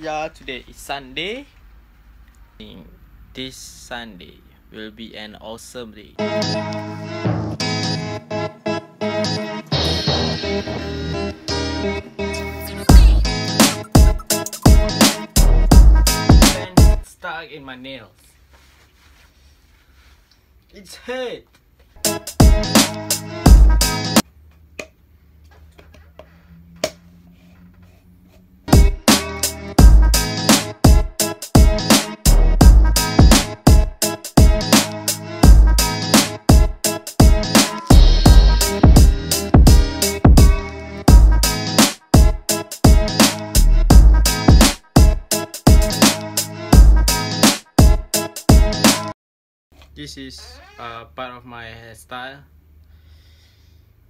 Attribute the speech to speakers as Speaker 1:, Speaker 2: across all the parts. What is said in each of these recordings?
Speaker 1: Yeah, today is Sunday. This Sunday will be an awesome day. Stuck in my nails. It's hurt. This is uh, part of my hairstyle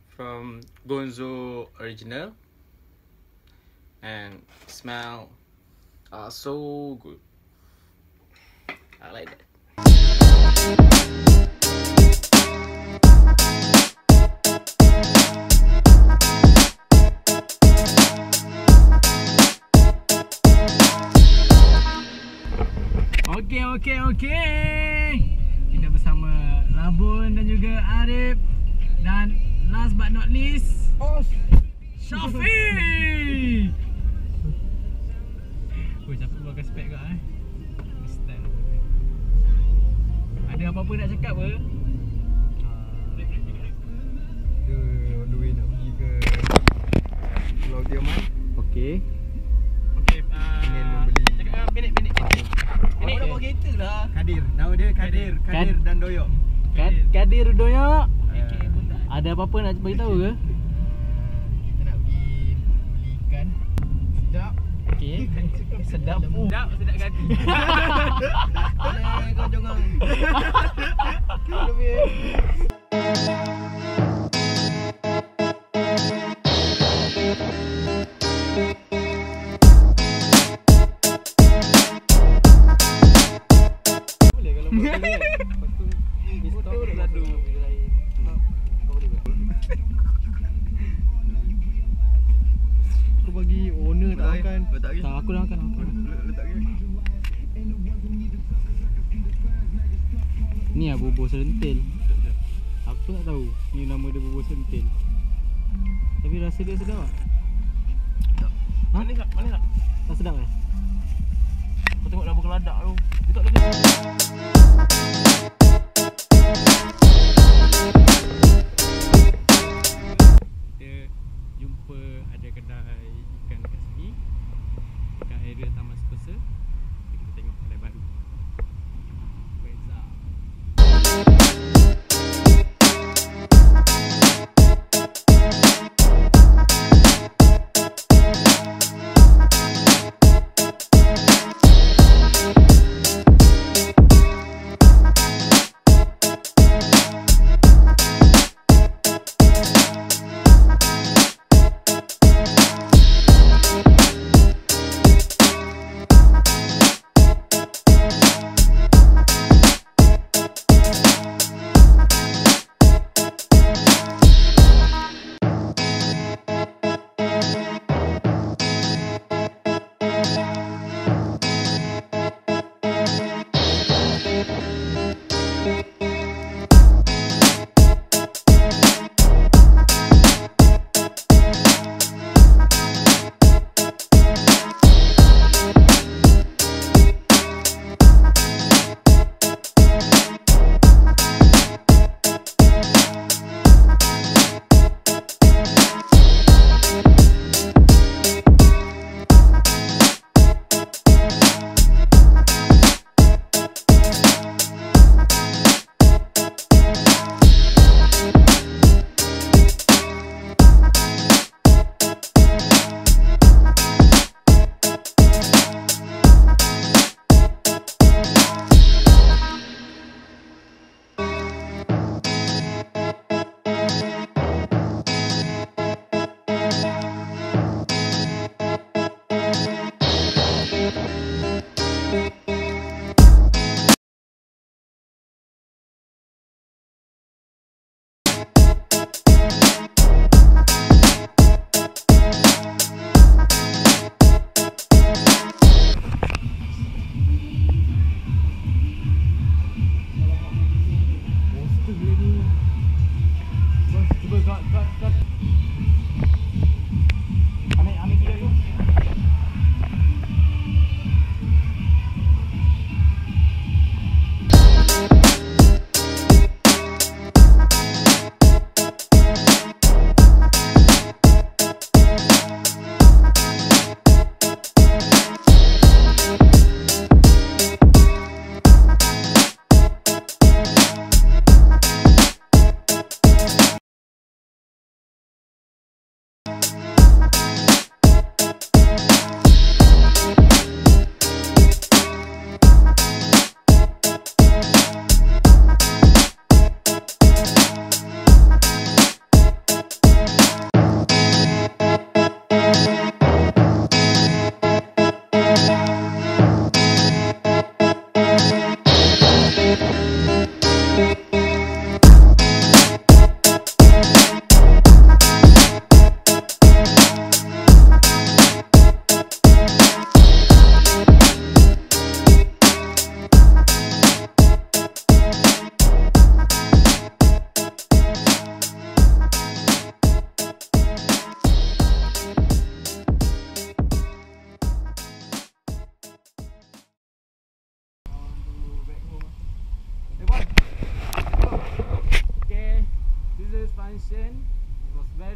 Speaker 1: from Gonzo Original and smell uh, so good. I like that.
Speaker 2: Okey, okey, okey. Rabun dan juga Arif dan last but not least, Syafiq. Oh, Syafiq pakai spek kau eh. Style. Ada apa-apa nak cakap ke?
Speaker 3: Kita on the way nak pergi ke Pulau Tioman
Speaker 2: Okey.
Speaker 1: Okay,
Speaker 3: Ingin
Speaker 1: uh,
Speaker 3: membeli
Speaker 1: cakap uh, minit, minit, minit. Minit dah bawa kereta lah.
Speaker 3: Kadir Nama dia Kadir Kadir dan Doyok
Speaker 2: Kad Kadir Doyok.
Speaker 1: Okay, bunda.
Speaker 2: Ada apa-apa nak beritahu ke?
Speaker 3: Kita nak pergi beli ikan Sedap
Speaker 2: Okey. Sedap. Oh.
Speaker 1: Sedap, sedap kaki.
Speaker 3: Boleh kau jangan Lebih makan Letak
Speaker 2: Tak aku dah makan. aku.
Speaker 3: Letak ke
Speaker 2: Ni lah bubur serentil. Aku tak tahu ni nama dia bubur serentil. Tapi rasa dia sedap tak? Ha?
Speaker 1: Mana tak? Mana tak?
Speaker 2: Tak sedap eh?
Speaker 1: Kau tengok labu keladak tu. Dia tak lagi.
Speaker 2: Gott, Gott.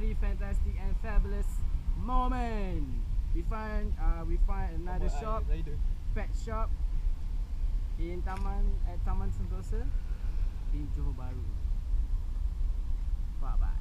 Speaker 2: Truly fantastic and fabulous moment. We find uh, we find another shop, pet shop in Taman at Taman Sentosa in Johor Bahru. Bye bye.